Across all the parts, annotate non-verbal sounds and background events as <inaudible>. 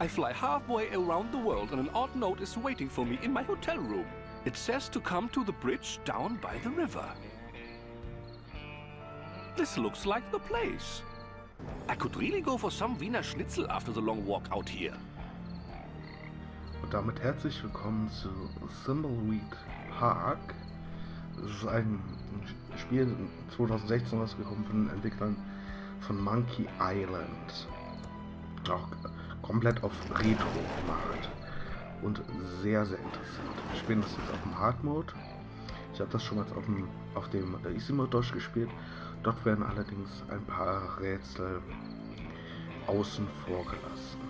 I fly halfway around the world and an odd note is waiting for me in my hotel room. It says to come to the bridge down by the river. This looks like the place. I could really go for some Wiener Schnitzel after the long walk out here. Und damit herzlich willkommen zu Thimbleweed Park. Das ist ein Spiel 2016 rausgekommen von den Entwicklern von Monkey Island. Auch komplett auf Retro gemacht. Und sehr, sehr interessant. Wir spielen das jetzt auf dem Hard Mode. Ich habe das schon mal auf dem, auf dem Easy Mode durchgespielt. Dort werden allerdings ein paar Rätsel außen vor gelassen.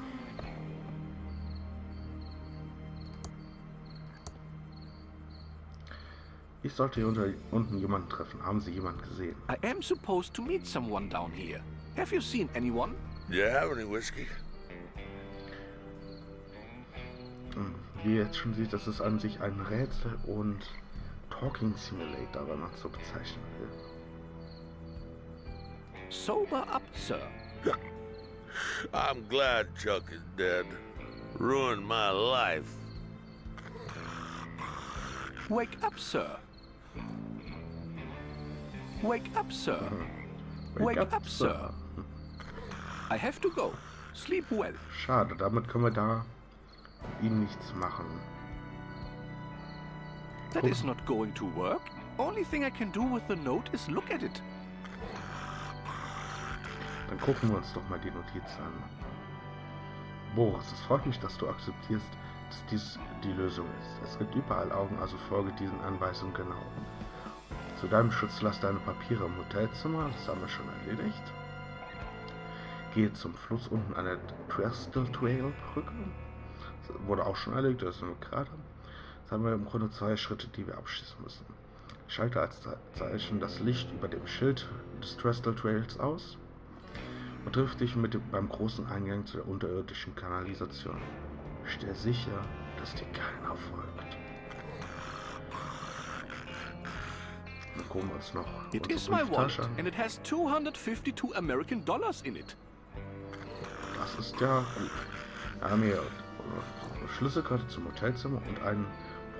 Ich sollte hier unter, unten jemanden treffen. Haben Sie jemanden gesehen? I am supposed to meet someone down here. Have you seen anyone? Do you have any whiskey? Wie ihr jetzt schon sieht, das ist an sich ein Rätsel und Talking Simulator, wenn man es so bezeichnen will. Sober up, sir. I'm glad Chuck is dead. Ruined my life. Wake up, sir. Wake up, sir. <laughs> Wake up, sir. I have to go. Sleep well. Schade, damit können wir da ihm nichts machen. That is not going to work. Only thing I can do with the note is look at it. Dann gucken wir uns doch mal die Notiz an. Boris, es freut mich, dass du akzeptierst, dass dies die Lösung ist. Es gibt überall Augen, also folge diesen Anweisungen genau. Zu deinem Schutz lass deine Papiere im Hotelzimmer, das haben wir schon erledigt. Gehe zum Fluss unten an der Trestle Trail Brücke. Das wurde auch schon erledigt, das sind wir gerade. Jetzt haben wir im Grunde zwei Schritte, die wir abschließen müssen. Schalte als Ze- Zeichen das Licht über dem Schild des Trestle Trails aus und triff dich mit dem, beim großen Eingang zu der unterirdischen Kanalisation. Stell sicher, dass dir keiner folgt. Dann gucken wir uns noch It is my wallet, an. and it has 252 American dollars in it. Das ist ja gut. Wir haben äh, Schlüsselkarte zum Hotelzimmer und einen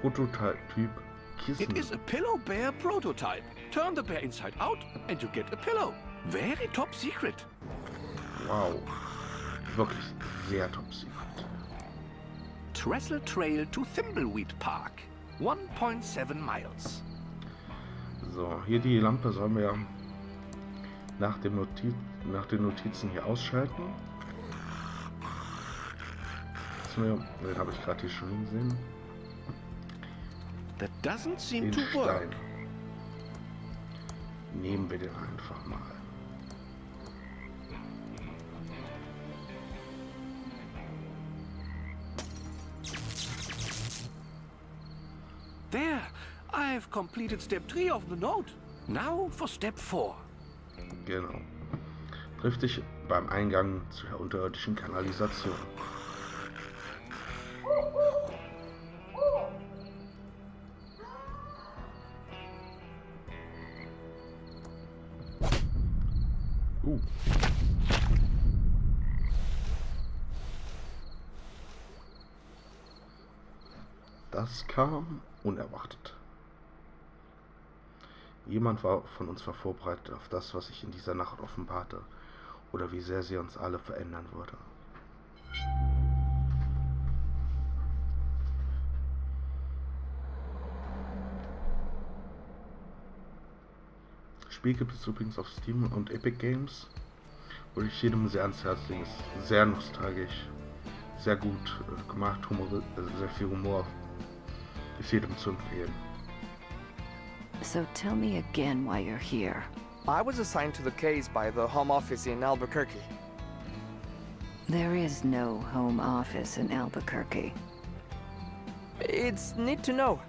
Prototyp Kissen. It is a pillow bear prototype. Turn the bear inside out and you get a pillow. Very top secret. Wow. Wirklich sehr top secret. Trestle Trail to Thimbleweed Park. 1.7 miles. So, hier die Lampe sollen wir nach, dem Notiz, nach den Notizen hier ausschalten. Jetzt mir, den habe ich gerade hier schon gesehen. That doesn't seem Den to Stein. work. Nehmen wir den einfach mal. There, I've completed step 3 of the note. Now for step 4. Genau. Triff dich beim Eingang zur unterirdischen Kanalisation. Kam unerwartet. Jemand war von uns vorbereitet auf das, was sich in dieser Nacht offenbarte, oder wie sehr sie uns alle verändern würde. Das Spiel gibt es übrigens auf Steam und Epic Games. Würde ich jedem sehr ans Herz legen. Sehr nostalgisch, sehr gut äh, gemacht, Humor, äh, sehr viel Humor. Ist jedem zu empfehlen. So tell me again why you're here. I was assigned to the case by the Home Office in Albuquerque. There is no home office in Albuquerque. It's neat to know.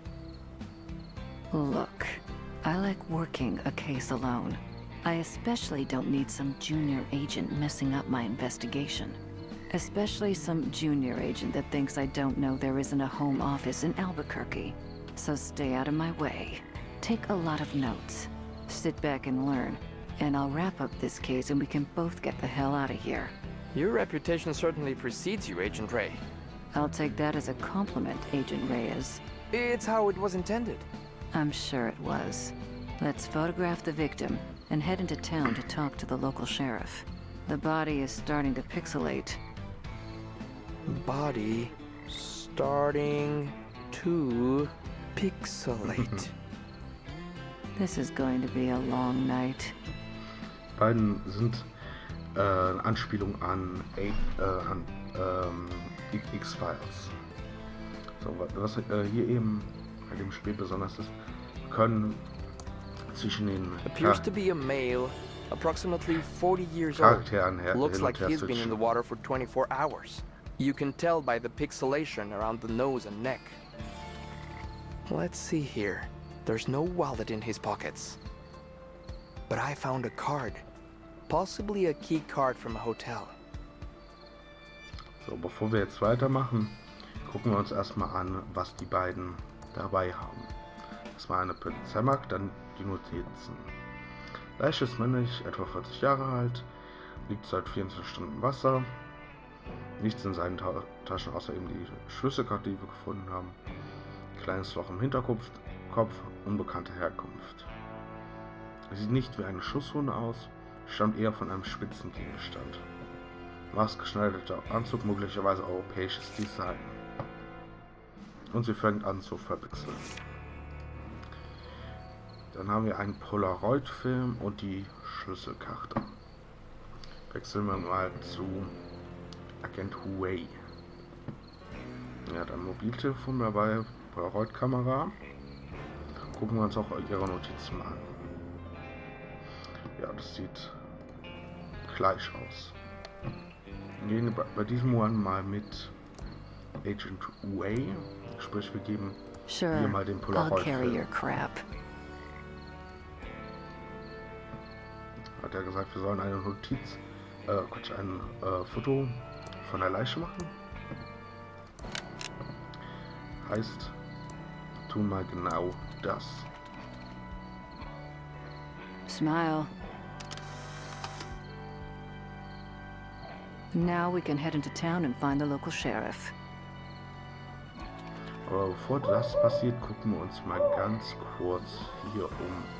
Look, I like working a case alone. I especially don't need some junior agent messing up my investigation. Especially some junior agent that thinks I don't know there isn't a home office in Albuquerque. So stay out of my way. Take a lot of notes. Sit back and learn. And I'll wrap up this case and we can both get the hell out of here. Your reputation certainly precedes you, Agent Ray. I'll take that as a compliment, Agent Reyes. It's how it was intended. I'm sure it was. Let's photograph the victim and head into town to talk to the local sheriff. The body is starting to pixelate. Body starting to pixelate. <laughs> This is going to be a long night. Beiden sind äh, eine Anspielung an, A- äh, an ähm, X-Files. So, wa- was äh, hier eben bei dem Spiel besonders ist, können zwischen den Appears to be a male, approximately 40 years old. Looks like he's been in the water for 24 hours. You can tell by the pixelation around the nose and neck. Let's see here. There's no wallet in his pockets. But I found a card. Possibly a key card from a hotel. So, bevor wir jetzt weitermachen, gucken wir uns erstmal an, was die beiden dabei haben. Erstmal eine Polizeimarkt, dann die Notizen. Leiche ist männlich, etwa 40 Jahre alt, liegt seit 24 Stunden im Wasser. Nichts in seinen Ta Taschen außer eben die Schlüsselkarte, die wir gefunden haben. Kleines Loch im Hinterkopf, Kopf, unbekannte Herkunft. Sieht nicht wie eine Schusswunde aus, stammt eher von einem spitzen Gegenstand. Maßgeschneiderter Anzug, möglicherweise europäisches Design. Und sie fängt an zu verpixeln. Dann haben wir einen Polaroid-Film und die Schlüsselkarte. Wechseln wir mal zu Agent Huey. Er hat ein Mobiltelefon dabei, Polaroid-Kamera. Gucken wir uns auch ihre Notizen an. Ja, das sieht gleich aus. Wir gehen bei- diesem One mal mit Agent Way. Sprich, wir geben Sure, hier mal den Polaroid. carry your crap. Hat er gesagt, wir sollen eine Notiz, äh, Quatsch, ein äh, Foto von der Leiche machen. Heißt, tun mal genau das. Smile. Now we can head into town and find the local sheriff. Aber bevor das passiert, gucken wir uns mal ganz kurz hier um.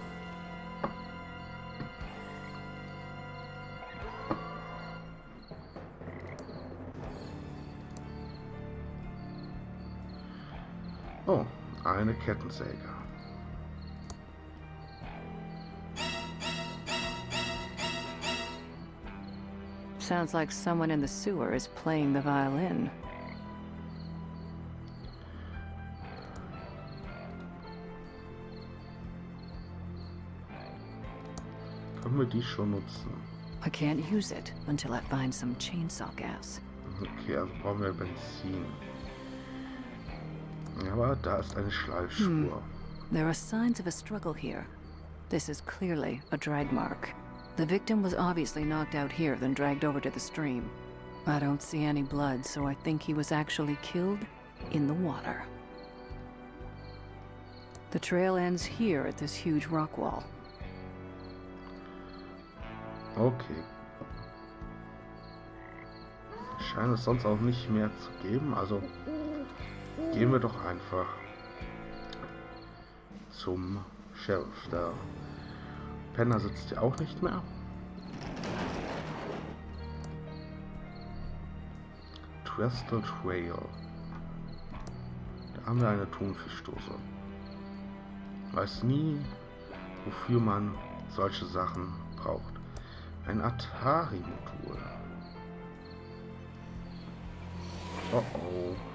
Eine Kettensäge. Sounds like someone in the sewer is playing the violin. Können wir die schon nutzen? I can't use it until I find some chainsaw gas. Okay, also brauchen wir Benzin. Aber da ist eine Schleifspur. Hmm. There are signs of a struggle here. This is clearly a drag mark. The victim was obviously knocked out here, then dragged over to the stream. I don't see any blood, so I think he was actually killed in the water. The trail ends here at this huge rock wall. Okay. Scheint es sonst auch nicht mehr zu geben, also gehen wir doch einfach zum Sheriff. Der Penner sitzt ja auch nicht mehr. Trestle Trail. Da haben wir eine Thunfischdose. Weiß nie, wofür man solche Sachen braucht. Ein Atari-Modul. Oh oh.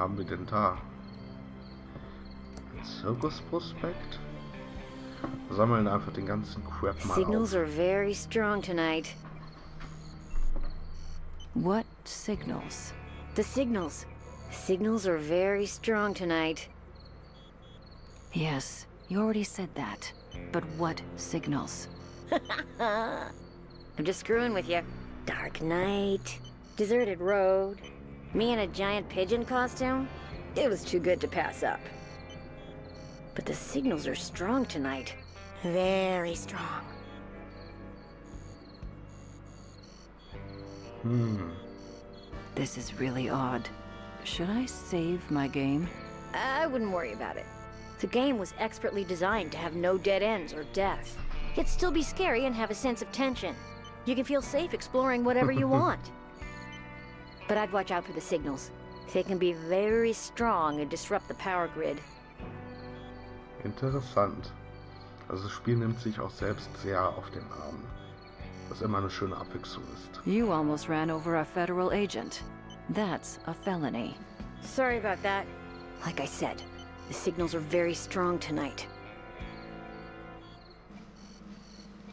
Haben wir denn da? Ein Zirkusprospekt? Sammeln einfach den ganzen Crap mal Signals auf. are very strong tonight. What signals? The signals. Signals are very strong tonight. Yes, you already said that. But what signals? <laughs> I'm just screwing with you. Dark night, deserted road, me in a giant pigeon costume. It was too good to pass up. But the signals are strong tonight. Very strong. Hm. This is really odd. Should I save my game? I wouldn't worry about it. The game was expertly designed to have no dead ends or death. Yet still be scary and have a sense of tension. You can feel safe exploring whatever you <laughs> want. But I'd watch out for the signals. They can be very strong and disrupt the power grid. Interessant. Also das Spiel nimmt sich auch selbst sehr auf den Arm. Was immer eine schöne Abwechslung ist. You almost ran over a federal agent. That's a felony. Sorry about that. Like I said, the signals are very strong tonight.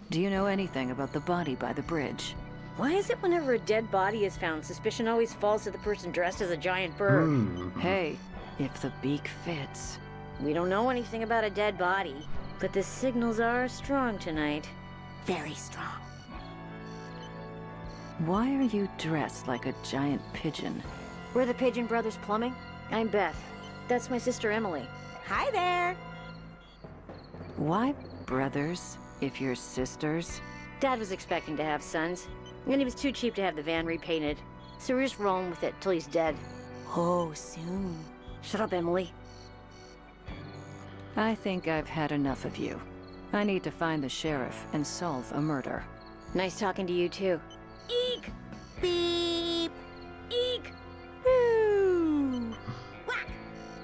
Do you know anything about the body by the bridge? Why is it whenever a dead body is found, suspicion always falls to the person dressed as a giant bird? Hm. Hey, if the beak fits. We don't know anything about a dead body, but the signals are strong tonight. Very strong. Why are you dressed like a giant pigeon? We're the Pigeon Brothers Plumbing. I'm Beth. That's my sister Emily. Hi there. Why brothers, if you're sisters? Dad was expecting to have sons, and he was too cheap to have the van repainted. So we're just rolling with it till he's dead. Oh, soon. Shut up, Emily. I think I've had enough of you. I need to find the sheriff and solve a murder. Nice talking to you, too. Eek! Beep! Eek! Woo! Whack!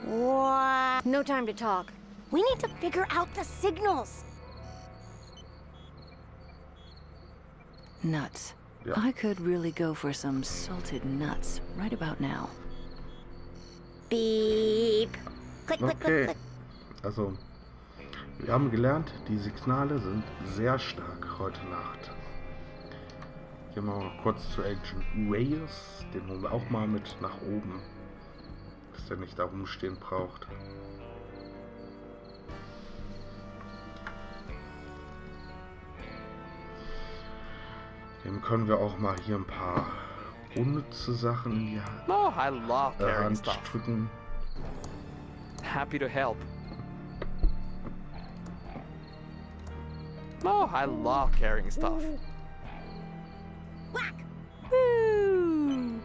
What? No time to talk. We need to figure out the signals. Nuts. Ja. I could really go for some salted nuts right about now. Beep! Click, click, click, Okay. click. Also, wir haben gelernt, die Signale sind sehr stark heute Nacht. Gehen wir mal kurz zu Agent Reyes. Den holen wir auch mal mit nach oben. Dass der nicht da rumstehen braucht. Dem können wir auch mal hier ein paar unnütze Sachen in die Ha- Oh, I love äh, carrying Hand stuff. drücken. Happy to help. Oh, I love carrying stuff. Whack! Woo!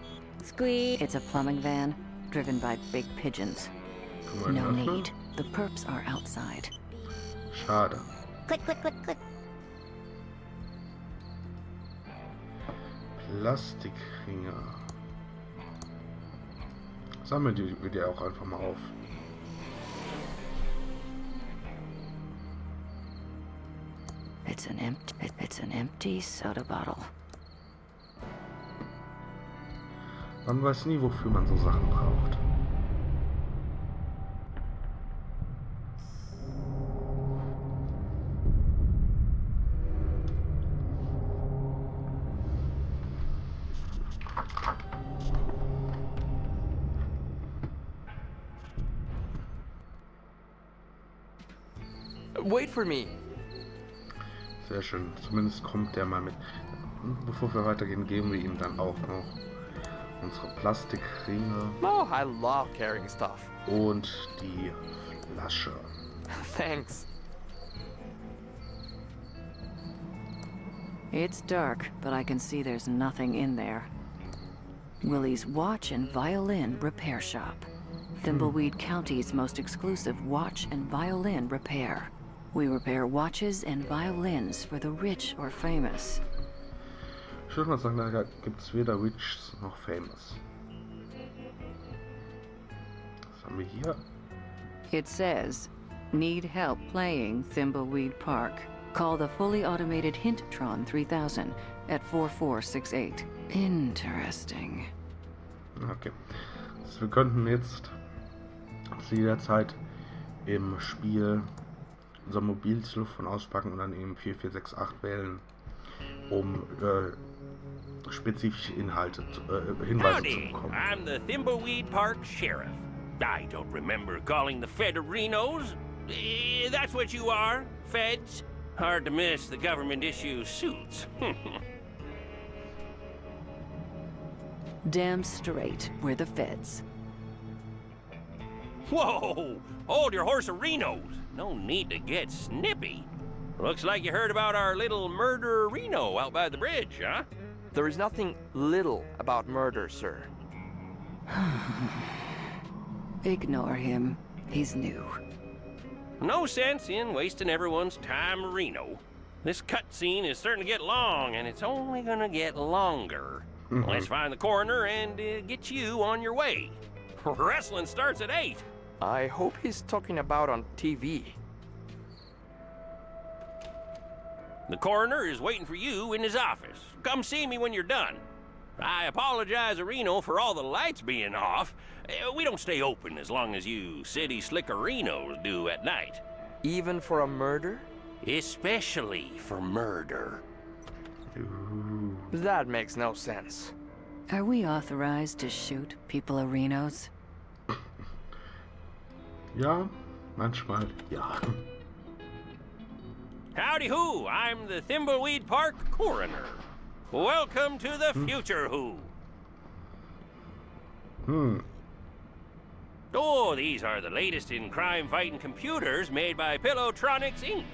Squeak! It's a plumbing van, driven by big pigeons. No need. The perps are outside. Schade. Click, click, click, click. Plastikringe. Sammeln die wir auch einfach mal auf. It's an empty. It's an empty soda bottle. Man weiß nie, wofür man so Sachen braucht. For me. Sehr schön. Zumindest kommt der mal mit. Bevor wir weitergehen, geben wir ihm dann auch noch unsere Plastikringe Oh, I love carrying stuff. und die Flasche. <laughs> Thanks. It's dark, but I can see there's nothing in there. Willie's Watch and Violin Repair Shop. Thimbleweed County's most exclusive watch and violin repair. We repair watches and violins for the rich or famous. Ich würde mal sagen, da gibt es weder Rich noch Famous. Was haben wir hier? It says, Need help playing Thimbleweed Park? Call the fully automated Hinttron 3000 at 4468. Interesting. Okay. Also wir könnten jetzt zu jeder Zeit im Spiel unser Mobiltelefon auspacken und dann eben 4468 wählen, um äh, spezifische Inhalte, zu, äh, Hinweise zu Howdy, bekommen. I'm the Thimbleweed Park Sheriff. I don't remember calling the Federinos. Eh, that's what you are, feds. Hard to miss the government issue suits. <laughs> Damn straight, we're the feds. Whoa! Hold your horse Reno's. No need to get snippy. Looks like you heard about our little murder Reno out by the bridge, huh? There is nothing little about murder, sir. <sighs> Ignore him. He's new. No sense in wasting everyone's time, Reno. This cutscene is starting to get long, and it's only gonna get longer. Let's find the coroner and uh, get you on your way. <laughs> Wrestling starts at 8. I hope he's talking about on TV. The coroner is waiting for you in his office. Come see me when you're done. I apologize, Reno, for all the lights being off. Uh, We don't stay open as long as you city slickerinos do at night. Even for a murder? Especially for murder. Ooh. That makes no sense. Are we authorized to shoot people arenos? <laughs> Ja, manchmal ja. Howdy who, I'm the Thimbleweed Park coroner. Welcome to the future who. Hmm. Oh, these are the latest in crime-fighting computers made by Pillowtronics Inc.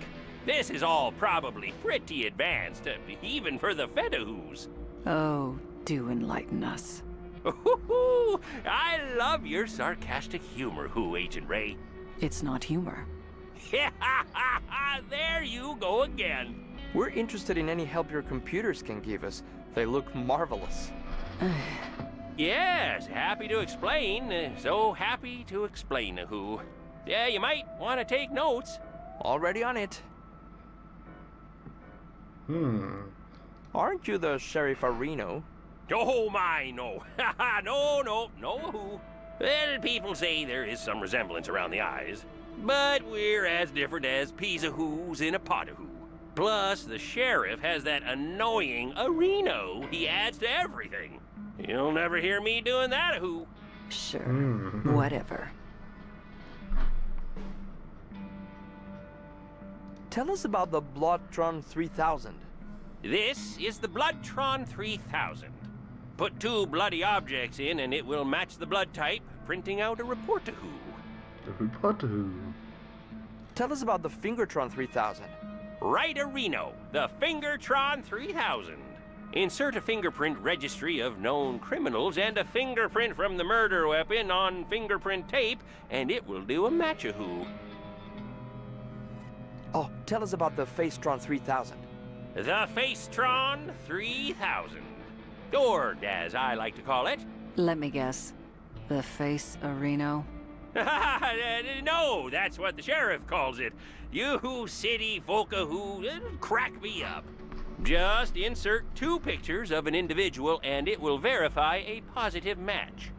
This is all probably pretty advanced, uh, even for the Fedahoos. Oh, do enlighten us. Ooh, <laughs> I love your sarcastic humor, Who, Agent Ray. It's not humor. <laughs> there you go again. We're interested in any help your computers can give us. They look marvelous. <sighs> Yes, happy to explain. uh, So happy to explain, Who. Yeah, you might want to take notes. Already on it. hm. Aren't you the Sheriff Areno? Oh my, <laughs> no. no, no, no who. Well, people say there is some resemblance around the eyes. But we're as different as peas a who's in a pot of who. Plus, the sheriff has that annoying areno he adds to everything. You'll never hear me doing that, who. Sure. Mhm. Whatever. Tell us about the Bloodtron 3000. This is the Bloodtron 3000. Put two bloody objects in and it will match the blood type, printing out a report to who. Der Reporter. Tell us about the Fingertron 3000. Right a Reno, the Fingertron 3000. Insert a fingerprint registry of known criminals and a fingerprint from the murder weapon on fingerprint tape, and it will do a match-a-who. Oh, tell us about the Facetron 3000. The Facetron 3000. Or, as I like to call it, <laughs> Let me guess. The face areno? <laughs> no, that's what the sheriff calls it. You city folka who uh, crack me up. Just insert two pictures of an individual and it will verify a positive match.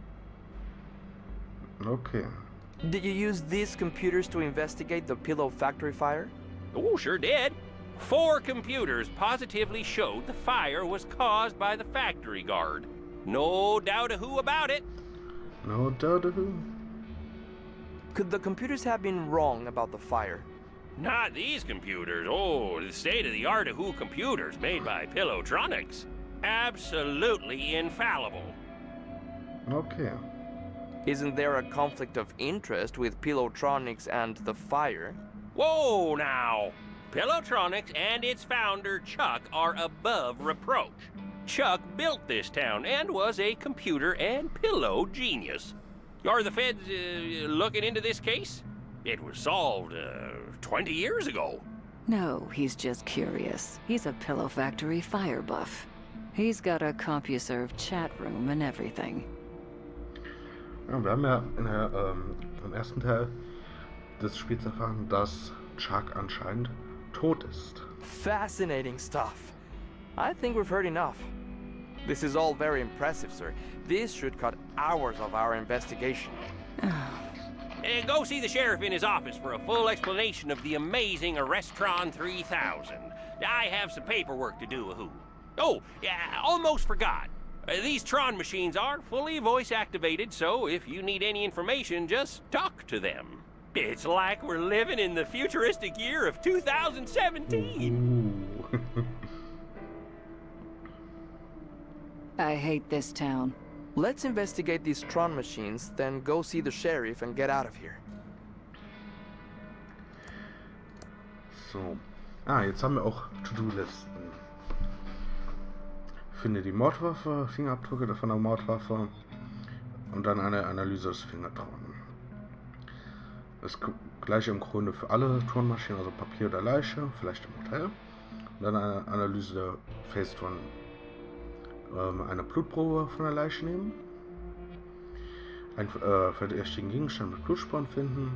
Okay. Did you use these computers to investigate the Pillow Factory fire? Oh, sure did. Four computers positively showed the fire was caused by the factory guard. No doubt a who about it. No doubt who. Could the computers have been wrong about the fire? Not these computers. Oh, the state-of-the-art of Who computers made by Pillowtronics. Absolutely infallible. Okay. Isn't there a conflict of interest with Pillowtronics and the fire? Whoa, now! Pillowtronics and its founder, Chuck, are above reproach. Chuck built this town and was a computer and pillow genius. Are the feds uh, looking into this case? It was solved uh, 20 years ago. No, he's just curious. He's a Pillow Factory fire buff. He's got a CompuServe chat room and everything. Ja, wir haben ja in der, ähm, im ersten Teil des Spiels erfahren, dass Chuck anscheinend tot. Fascinating stuff. I think we've heard enough. This is all very impressive, sir. This should cut hours of our investigation. Uh, <sighs> go see the sheriff in his office for a full explanation of the amazing Arrestron 3000. I have some paperwork to do, who. Oh, yeah, almost forgot. Uh, these Tron machines are fully voice activated, so if you need any information, just talk to them. It's like we're living in the futuristic year of 2017. Uh. I hate this town. Let's investigate these Tron machines, then go see the sheriff and get out of here. So. Ah, jetzt haben wir auch To-Do-Listen. Finde die Mordwaffe, Fingerabdrücke von der Mordwaffe und dann eine Analyse des Fingertron. Das gleiche im Grunde für alle Turnmaschinen, also Papier oder Leiche, vielleicht im Hotel. Und dann eine Analyse der Face-Turn. Ähm, eine Blutprobe von der Leiche nehmen. Einen äh, verdächtigen Gegenstand mit Blutspuren finden.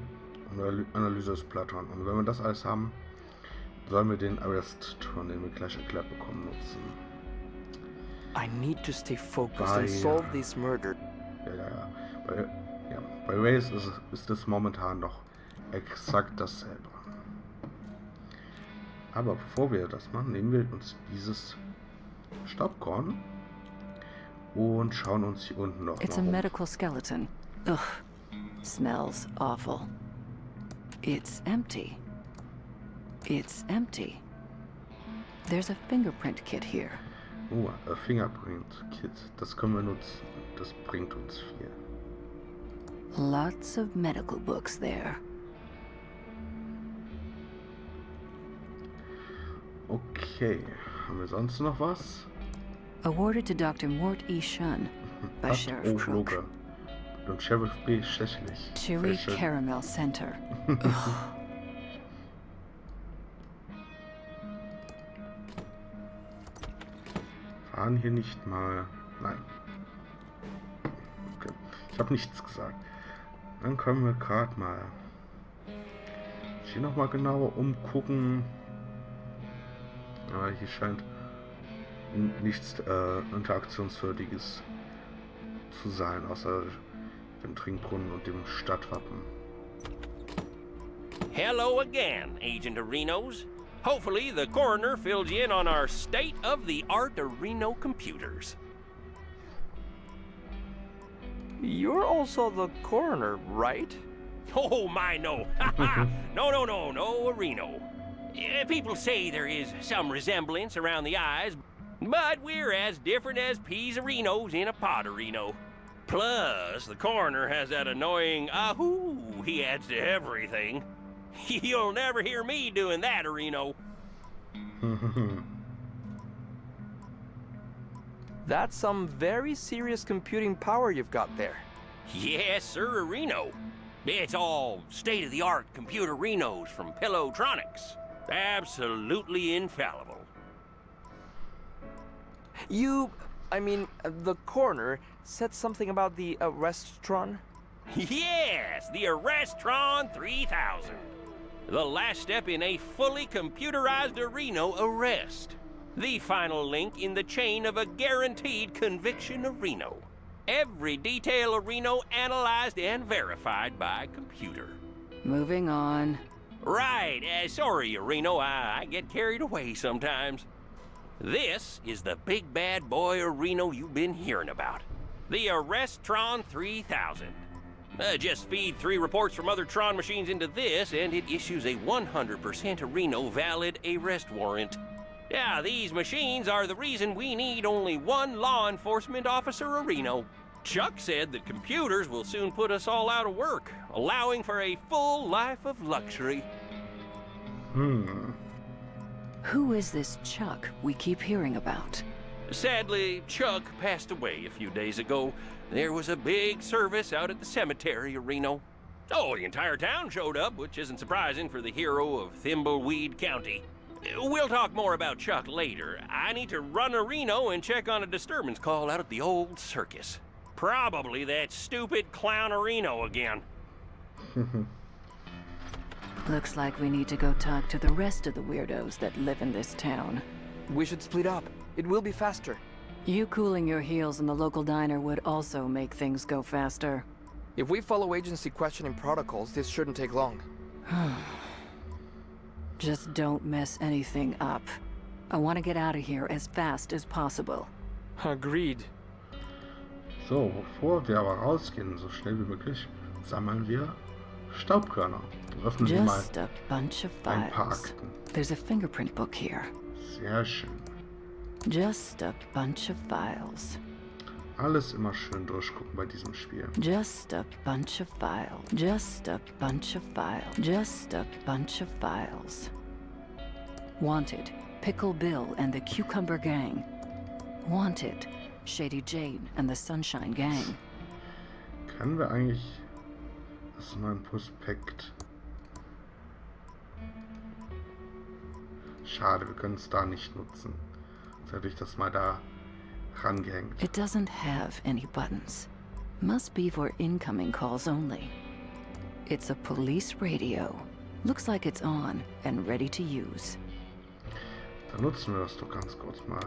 Und eine Analyse des Platon. Und wenn wir das alles haben, sollen wir den Arrest-Turn, den wir gleich erklärt bekommen, nutzen. I need to stay focused Bei- and solve this murder. Ja, ja, ja. Bei, bei Race ist, es- ist es momentan noch exakt dasselbe. Aber bevor wir das machen, nehmen wir uns dieses Staubkorn und schauen uns hier unten noch It's mal a medical skeleton. Ugh. Smells awful. It's empty. It's empty. There's a fingerprint kit here. Oh, a Fingerprint Kit. Das können wir nutzen. Das bringt uns viel. Lots of medical books there. Okay. Haben wir sonst noch was? Awarded to Dr. Mort E. Shun by Ach, Sheriff oh, Crook. Und Sheriff B. Schächlich. Chewy schön. Caramel Center. <laughs> Waren hier nicht mal. Nein. Okay. Ich habe nichts gesagt. Dann können wir gerade mal hier nochmal genauer umgucken. Aber hier scheint nichts äh, Interaktionswürdiges zu sein, außer dem Trinkbrunnen und dem Stadtwappen. Hello again, Agent Arenos. Hopefully, the coroner fills you in on our state of the art Areno computers. You're also the coroner, right? Oh, my, no. <laughs> <laughs> no, no, no, no, Reno. Eh, People say there is some resemblance around the eyes, but we're as different as peas Arenos in a pot Reno. Plus, the coroner has that annoying ahoo he adds to everything. <laughs> You'll never hear me doing that, Reno. That's some very serious computing power you've got there. Yes, sir, Reno. It's all state of the art computer Renos from Pillowtronics. Absolutely infallible. You, I mean, the coroner said something about the Arrestron? <laughs> Yes, the Arrestron 3000. The last step in a fully computerized Reno arrest. The final link in the chain of a guaranteed conviction of Reno. Every detail of Reno analyzed and verified by computer. Moving on. Right, uh, sorry, Reno, I, I get carried away sometimes. This is the big bad boy Reno you've been hearing about. The Arrestron 3000. Uh, just feed three reports from other Tron machines into this, and it issues a 100% Reno valid arrest warrant. Yeah, these machines are the reason we need only one law enforcement officer a Reno. Chuck said that computers will soon put us all out of work, allowing for a full life of luxury. Hmm. Who is this Chuck we keep hearing about? Sadly, Chuck passed away a few days ago. There was a big service out at the cemetery, Reno. Oh, the entire town showed up, which isn't surprising for the hero of Thimbleweed County. We'll talk more about Chuck later. I need to run a Reno and check on a disturbance call out at the old circus. Probably that stupid clown Reno again. <laughs> Looks like we need to go talk to the rest of the weirdos that live in this town. We should split up. It will be faster. You cooling your heels in the local diner would also make things go faster. If we follow agency questioning protocols, this shouldn't take long. <sighs> <sighs> <sighs> Just don't mess anything up. I want to get out of here as fast as possible. Agreed. So, bevor wir aber rausgehen, so schnell wie möglich, sammeln wir Staubkörner. Öffnen wir mal Just a bunch of ein paar files. Akten. There's a fingerprint book here. Sehr schön. Just a bunch of files. Alles immer schön durchgucken bei diesem Spiel. Just a bunch of files. Just a bunch of files. Just a bunch of files. Wanted. Pickle Bill and the Cucumber Gang. Wanted. Shady Jane and the Sunshine Gang. Können wir eigentlich... Das ist Prospekt. Schade, wir können es da nicht nutzen. Jetzt hätte ich das mal da rangehängt. It doesn't have any buttons. Must be for incoming calls only. It's a police radio. Looks like it's on and ready to use. Dann nutzen wir das doch ganz kurz mal.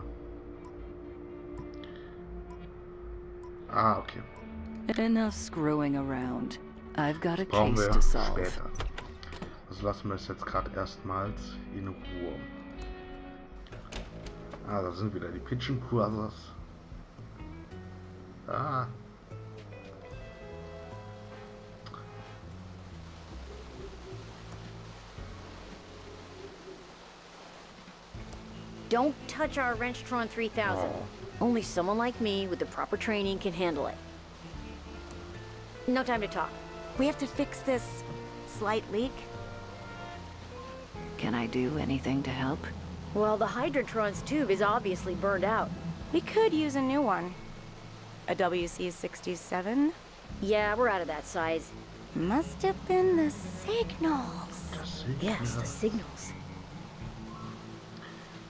Ah, okay. Enough screwing around. I've got a case to solve. später. Also lassen wir es jetzt gerade erstmals in Ruhe. Ah, da sind wieder die Pigeon Brothers. Ah. Don't touch our Wrenchtron 3000. Oh. Only someone like me with the proper training can handle it. No time to talk. We have to fix this slight leak. Can I do anything to help? Well, the Hydrotron's tube is obviously burned out. We could use a new one. A WC-67? Yeah, we're out of that size. Must have been the signals. Das Yes, the Signal. signals.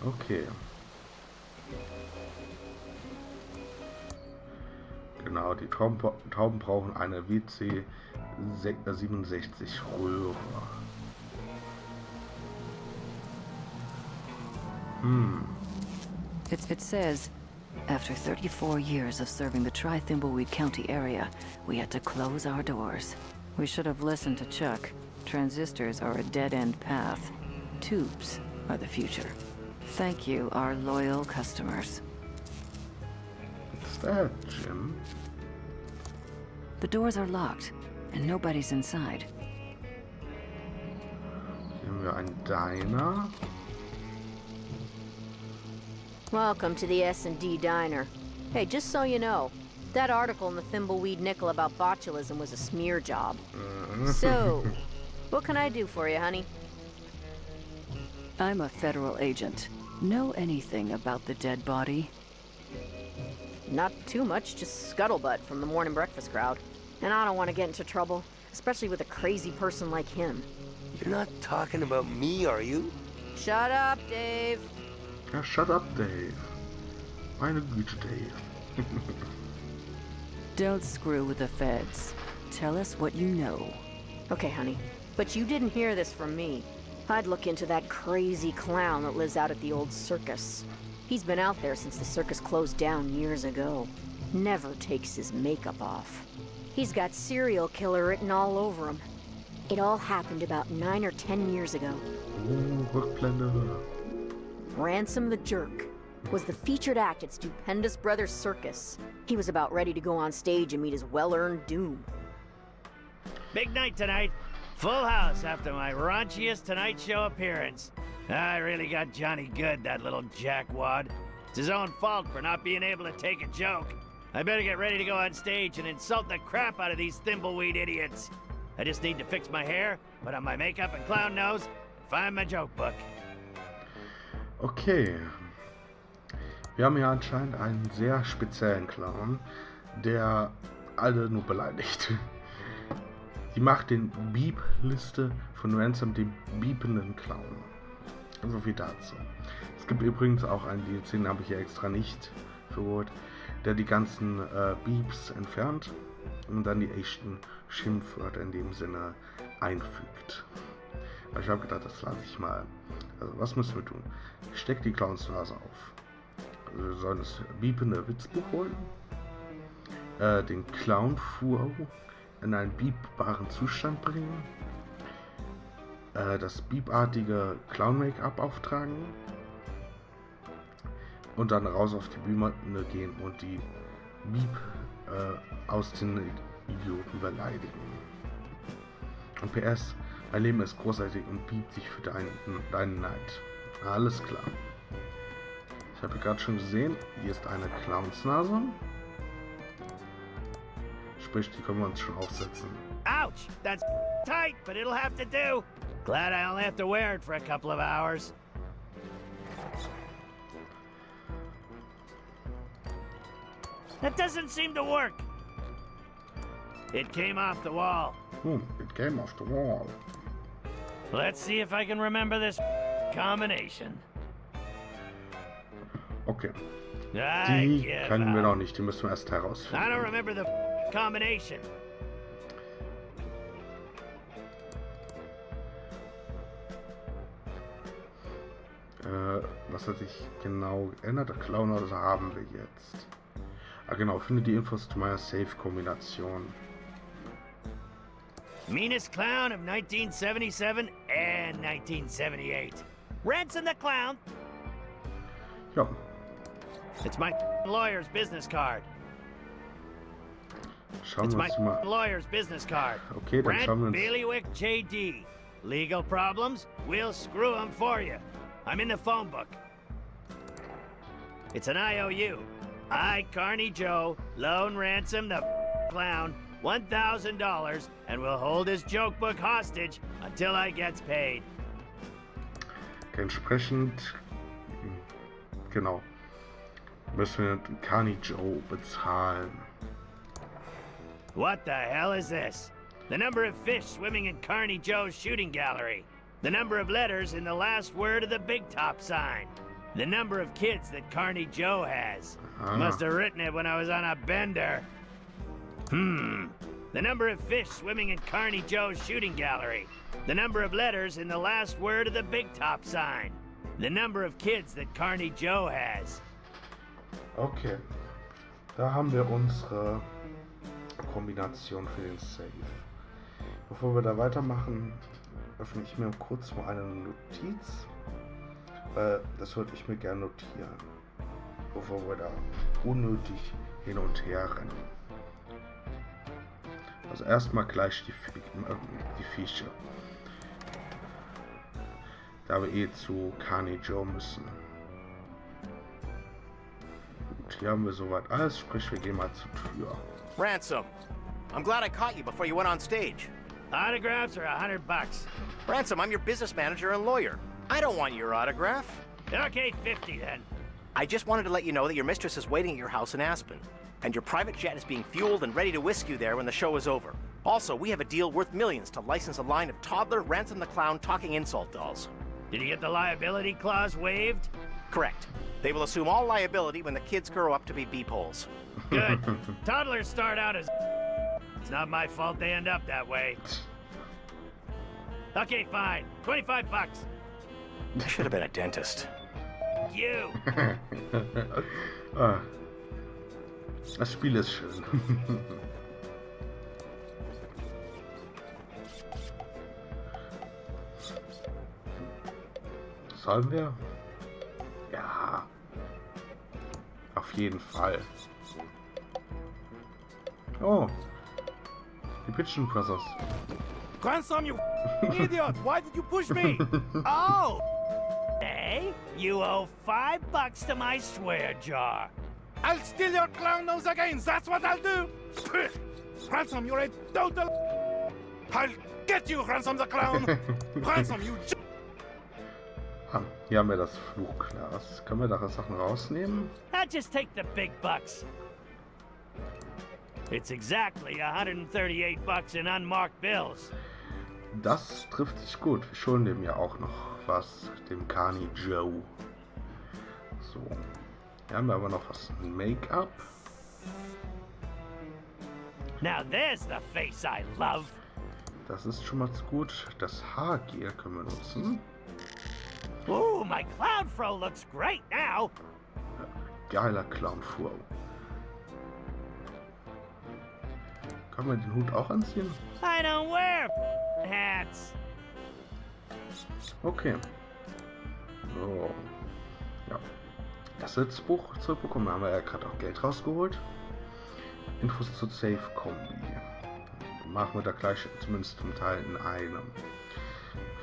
Okay. Genau, die Tauben, Tauben brauchen eine WC 67 Röhre. It, it says, after 34 years of serving the Tri-Thimbleweed County area, we had to close our doors. We should have listened to Chuck. Transistors are a dead-end path. Tubes are the future. Thank you, our loyal customers. What's that, Jim? The doors are locked, and nobody's inside. Hier haben wir einen Diner. Welcome to the S&D Diner. Hey, just so you know, that article in the Thimbleweed Nickel about botulism was a smear job. Mm-hmm. So, <laughs> what can I do for you, honey? I'm a federal agent. Know anything about the dead body? Not too much, just scuttlebutt from the morning breakfast crowd. And I don't want to get into trouble, especially with a crazy person like him. You're not talking about me, are you? Shut up, Dave. Ja, shut up, Dave. Meine Güte, Dave. <laughs> Don't screw with the feds. Tell us what you know. Okay, honey. But you didn't hear this from me. I'd look into that crazy clown that lives out at the old circus. He's been out there since the circus closed down years ago. Never takes his makeup off. He's got serial killer written all over him. It all happened about nine or ten years ago. Oh, Rückblende. Ransome the Jerk was the featured act at Stupendous Brothers Circus. He was about ready to go on stage and meet his well-earned doom. Big night tonight. Full house after my raunchiest Tonight Show appearance. I really got Johnny good, that little jackwad. It's his own fault for not being able to take a joke. I better get ready to go on stage and insult the crap out of these thimbleweed idiots. I just need to fix my hair, put on my makeup and clown nose, and find my joke book. Okay. Wir haben hier anscheinend einen sehr speziellen Clown, der alle nur beleidigt. Die macht den Beep-Liste von Ransom, dem beependen Clown. So viel dazu. Es gibt übrigens auch einen DLC, den habe ich hier extra nicht verholt, der die ganzen äh, Beeps entfernt und dann die echten Schimpfwörter in dem Sinne einfügt. Aber ich habe gedacht, das lasse ich mal. Also, was müssen wir tun? Ich stecke die Clownsnase auf. Also, wir sollen das biepende Witzbuch holen. Äh, den Clown Fuo in einen biebbaren Zustand bringen. Äh, das biebartige Clown-Make-up auftragen. Und dann raus auf die Bühne gehen und die Bieb äh, aus den Idioten beleidigen. Und PS, mein Leben ist großartig und biebt sich für deinen, deinen Neid. Alles klar. Ich habe gerade schon gesehen, hier ist eine Clownsnase. Sprich, die können wir uns schon aufsetzen. Ouch! That's tight, but it'll have to do. Glad I only have to wear it for a couple of hours. That doesn't seem to work. It came off the wall. Hm, it came off the wall. Let's see if I can remember this combination. Okay. I Die give kennen wir noch nicht, die müssen wir erst I don't herausfinden. remember the combination. Äh, was hat sich genau geändert? Der Clown oder haben wir jetzt. Ah genau, finde die Infos zu meiner Safe-Kombination. Meanest clown of 1977 and 1978. Ransome the clown. Ja, It's my lawyer's business card. schauen It's wir my uns mal. lawyer's business card. Okay, dann schauen wir uns. Bailiwick JD. Legal problems? We'll screw them for you. I'm in the phone book. It's an IOU. I, Carney Joe, loan Ransome the clown $1,000 and will hold his joke book hostage until I gets paid. Entsprechend, genau, müssen wir Carney Joe bezahlen. What the hell is this? The number of fish swimming in Carney Joe's shooting gallery. The number of letters in the last word of the big top sign. The number of kids that Carney Joe has. Ah. Must have written it when I was on a bender. Hmm. The number of fish swimming in Carney Joe's shooting gallery. The number of letters in the last word of the big top sign. The number of kids that Carney Joe has. Okay, da haben wir unsere Kombination für den Save. Bevor wir da weitermachen, öffne ich mir kurz mal eine Notiz. Weil das würde ich mir gerne notieren. Bevor wir da unnötig hin und her rennen. Also erstmal gleich die, die Viecher. Da wir eh zu Carney Joe müssen. Gut, hier haben wir soweit alles, sprich wir gehen mal zur Tür. Ransom, I'm glad I caught you before you went on stage. Autographs are a hundred bucks. Ransom, I'm your business manager and lawyer. I don't want your autograph. Okay, 50 then. I just wanted to let you know that your mistress is waiting at your house in Aspen, and your private jet is being fueled and ready to whisk you there when the show is over. Also, we have a deal worth millions to license a line of toddler Ransome the Clown talking insult dolls. Did you get the liability clause waived? Correct. They will assume all liability when the kids grow up to be beepholes. Good. <laughs> Toddlers start out as. It's not my fault they end up that way. Okay, fine. 25 bucks. I should have been a dentist. You. ah. <laughs> Das Spiel ist schön. <laughs> Sollen wir? Ja. Auf jeden Fall. Oh. Die Pigeon Brothers. Grandson, you <laughs> idiot! Why did you push me? <laughs> oh! Hey, you owe five bucks to my swear jar. I'll steal your clown nose again. That's what I'll do. Ransom, you're a total. I'll get you, Ransom the clown. <laughs> Ransom, you. Ah, hier haben wir das Flugglas. Können wir da Sachen rausnehmen? I'll just take the big bucks. It's exactly 138 bucks in unmarked bills. Das trifft sich gut. Wir schulden dem ja auch noch was, dem Carney Joe. So. Hier haben wir aber noch was. Make-up. Now there's the face I love. Das ist schon mal gut. Das Haargel können wir nutzen. Ooh, my clown fro looks great now. Geiler Clown-Fro. Können wir den Hut auch anziehen? I don't wear hats. Okay. So. Ja. Das Sitzbuch zurückbekommen. Da haben wir ja gerade auch Geld rausgeholt. Infos zur Safe Kombi. Machen wir da gleich zumindest zum Teil in einem.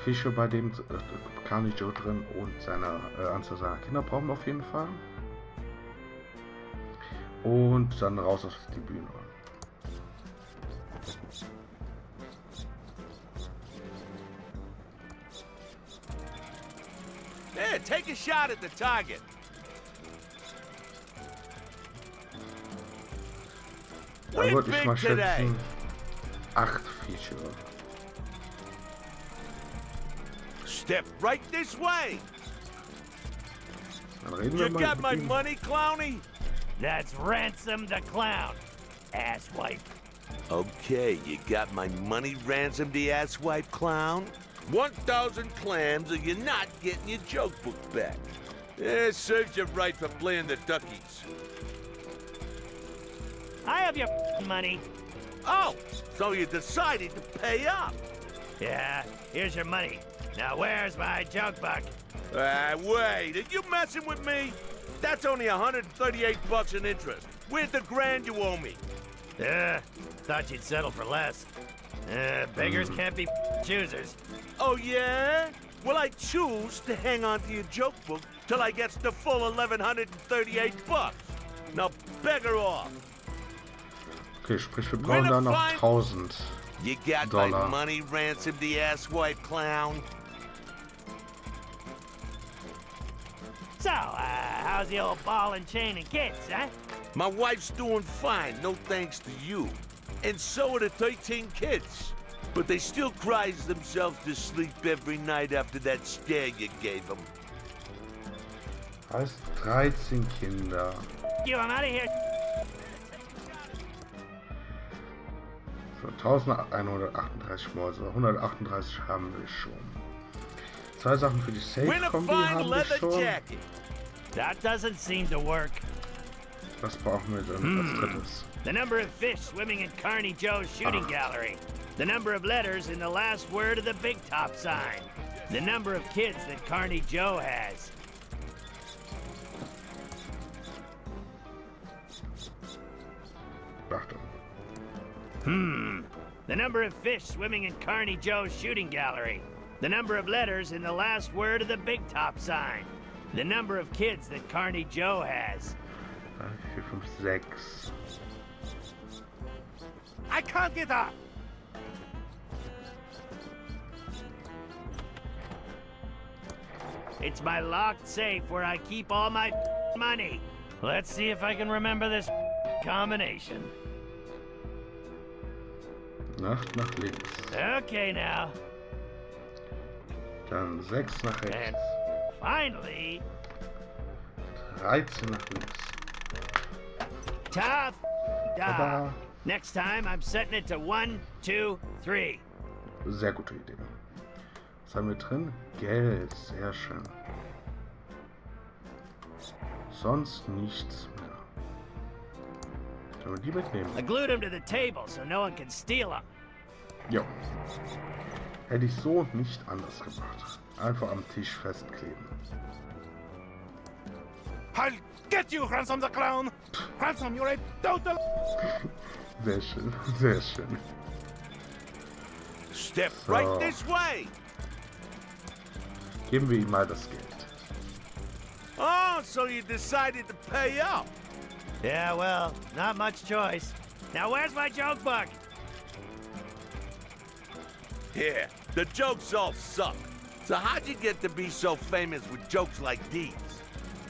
Fische bei dem äh, drin und seine äh, Anzahl seiner Kinder brauchen wir auf jeden Fall. Und dann raus auf die Bühne. There, take a shot at the target. Win würde ich big mal today. schätzen, acht Viecher. Step right this way. Dann reden wir You got my ihm. money, Clowny? That's Ransome the Clown. Asswipe. Okay, you got my money Ransome the asswipe clown? 1,000 clams or you're not getting your joke book back. Yeah, serves you right for playing the duckies. I have your money. Oh, so you decided to pay up. Yeah, here's your money. Now where's my joke book? Ah, wait, are you messing with me? That's only 138 bucks in interest. Where's the grand you owe me? Uh, thought you'd settle for less. Uh, beggars can't be choosers. Oh, yeah? Well, I choose to hang on to your joke book till I gets the full 1,138 bucks. Now, beggar off. Okay, sprich, wir brauchen da noch 1000 You got Dollar. my money ransomed, the asswipe clown? So, uh, how's the old ball and chain and kids, huh? My wife's doing fine, no thanks to you. And so are the 13 kids. But they still cries themselves to sleep every night after that scare you gave them. heißt 13 Kinder. You, I'm out of here. 1138 Mäuse. 138 haben wir schon. Zwei Sachen für die Safe-Kombi haben wir schon. That doesn't seem to work. Was brauchen wir denn Hmm. als drittes? The number of fish swimming in Carney Joe's shooting gallery. The number of letters in the last word of the big top sign. The number of kids that Carney Joe has. Achtung. Hmm. The number of fish swimming in Carney Joe's shooting gallery. The number of letters in the last word of the big top sign. The number of kids that Carney Joe has. 3, 4, 5, 6. I can't get up. It's my locked safe where I keep all my money. Let's see if I can remember this combination. Nacht nach links. Okay now. Dann 6 nach And rechts. finally, 13 nach links. ta da. Next time I'm setting it to one, two, three. Sehr gute Idee. Was haben wir drin? Geld. Sehr schön. Sonst nichts mehr. Können wir die mitnehmen? I glued them to the table so no one can steal them. Jo. Hätte ich so nicht anders gemacht. Einfach am Tisch festkleben. I'll get you, Ransom the Clown. Ransom, you're a total... <laughs> Sehr schön, sehr schön. Step So. right this way. Geben wir ihm mal das Geld. Oh, so you decided to pay up. Yeah, well, not much choice. Now where's my joke book? Yeah, the jokes all suck. So how'd you get to be so famous with jokes like these?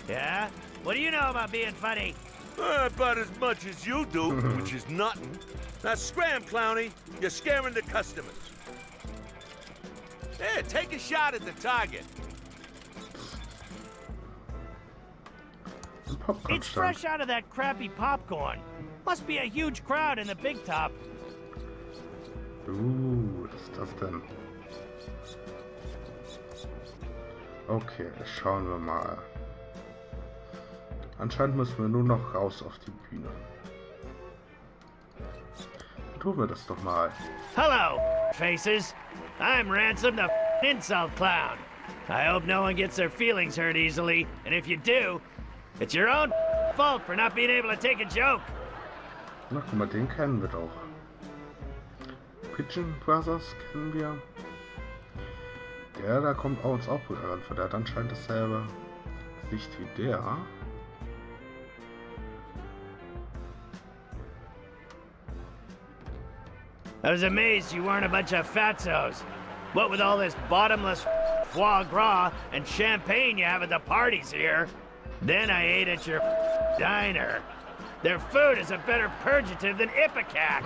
Yeah? What do you know about being funny? Uh, about as much as you do, <laughs> which is nothing. Now scram, Clowny. You're scaring the customers. Yeah, take a shot at the target. Popcorn It's fresh out of that crappy popcorn. Must be a huge crowd in the big top. Uh, was ist das denn? Okay, schauen wir mal. Anscheinend müssen wir nur noch raus auf die Bühne. Dann tun wir das doch mal. Hello, faces. I'm Ransome the insult clown. I hope no one gets their feelings hurt easily, and if you do, it's your own fault for not being able to take a joke. Na, guck mal, den kennen wir doch. Pigeon Brothers kennen wir. Der da kommt auch uns auch gut an, für der hat anscheinend dasselbe Gesicht wie der. I was amazed you weren't a bunch of fatzos. What with all this bottomless foie gras and champagne you have at the parties here. Then I ate at your diner. Their food is a better purgative than Ipecac.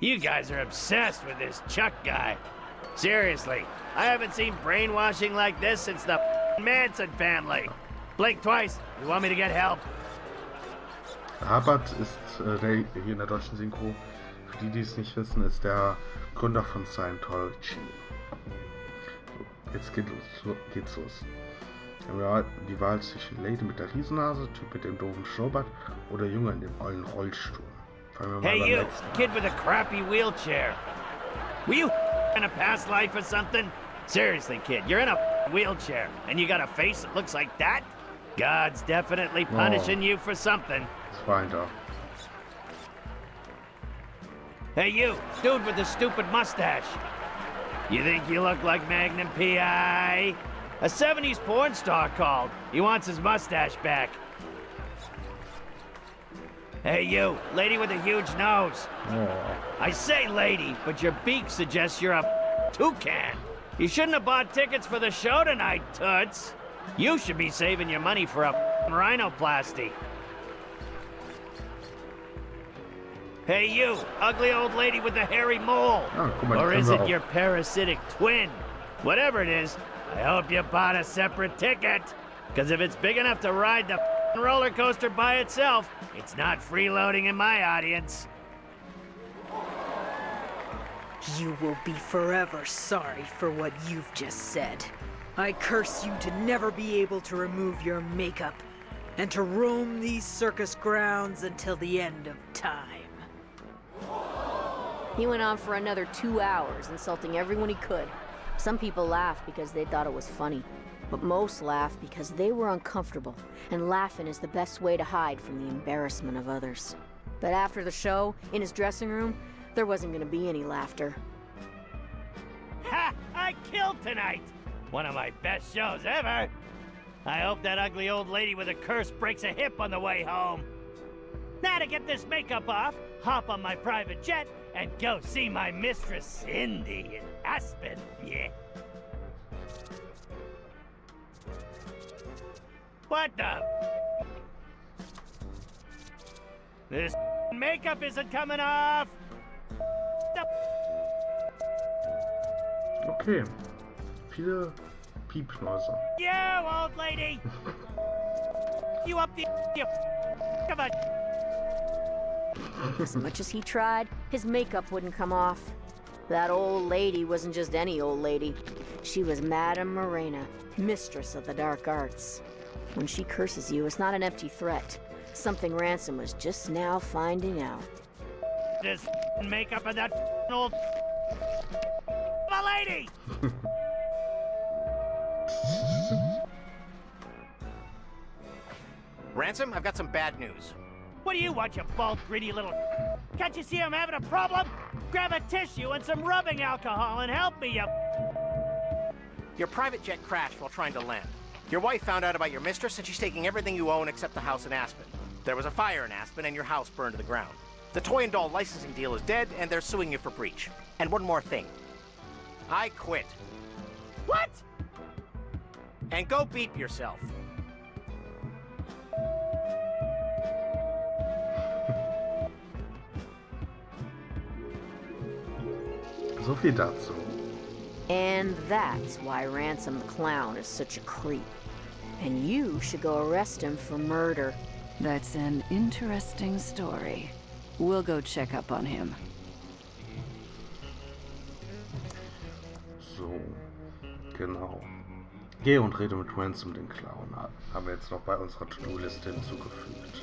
You guys are obsessed with this Chuck guy. Seriously, I haven't seen brainwashing like this since the Manson family. Blink twice. You want me to get help? Hubbard ist äh, der hier in der deutschen Synchro, für die, die es nicht wissen, ist der Gründer von Scientology. Jetzt geht los, geht's los. Ja, die Wahl zwischen Lady mit der Riesennase, Typ mit dem doofen Schnurrbart oder Junge in dem ollen Rollstuhl. Hey you, kid with a crappy wheelchair. Were you in a past life or something? Seriously, kid, you're in a wheelchair, and you got a face that looks like that? God's definitely oh. punishing oh. you for something. Let's find out. Hey you, dude with the stupid mustache. You think you look like Magnum P.I.? A 70s porn star called. He wants his mustache back. Hey, you, lady with a huge nose. Oh. I say lady, but your beak suggests you're a toucan. You shouldn't have bought tickets for the show tonight, Toots. You should be saving your money for a rhinoplasty. Hey, you, ugly old lady with the hairy mole. Oh, or is it your parasitic twin? Whatever it is, I hope you bought a separate ticket. Because if it's big enough to ride the roller coaster by itself. It's not freeloading in my audience. You will be forever sorry for what you've just said. I curse you to never be able to remove your makeup and to roam these circus grounds until the end of time. He went on for another two hours, insulting everyone he could. Some people laughed because they thought it was funny. But most laughed because they were uncomfortable, and laughing is the best way to hide from the embarrassment of others. But after the show, in his dressing room, there wasn't gonna be any laughter. Ha! I killed tonight! One of my best shows ever! I hope that ugly old lady with a curse breaks a hip on the way home. Now to get this makeup off, hop on my private jet and go see my mistress Cindy in Aspen. Yeah. What the? This makeup isn't coming off! Okay. Viele Piepschnäuser. You, old lady! <laughs> you up the... You... Come on! As much as he tried, his makeup wouldn't come off. That old lady wasn't just any old lady. She was Madame Morena, mistress of the dark arts. When she curses you, it's not an empty threat. Something Ransome was just now finding out. This makeup of that old... My lady! <laughs> Ransome, I've got some bad news. What do you want, you bald, greedy little... <laughs> Can't you see I'm having a problem? Grab a tissue and some rubbing alcohol and help me, you... <laughs> Your private jet crashed while trying to land. Your wife found out about your mistress, and she's taking everything you own except the house in Aspen. There was a fire in Aspen, and your house burned to the ground. The toy and doll licensing deal is dead, and they're suing you for breach. And one more thing. I quit. What? And go beep yourself. So viel dazu. And that's why Ransome the Clown is such a creep. And you should go arrest him for murder. That's an interesting story. We'll go check up on him. So, genau. Geh und rede mit Ransome, den Clown. Haben wir jetzt noch bei unserer To-Do-Liste hinzugefügt.